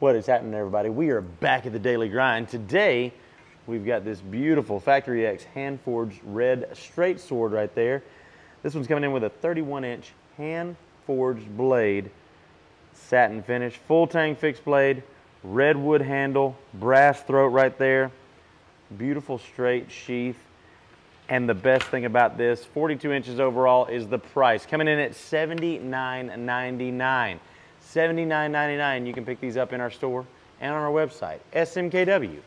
What is happening, everybody? We are back at the daily grind. Today, we've got this beautiful Factory X hand forged red straight sword right there. This one's coming in with a 31 inch hand forged blade, satin finish, full tang fixed blade, redwood handle, brass throat right there, beautiful straight sheath. And the best thing about this, 42 inches overall, is the price. Coming in at $79.99. $79.99. You can pick these up in our store and on our website, smkw.com.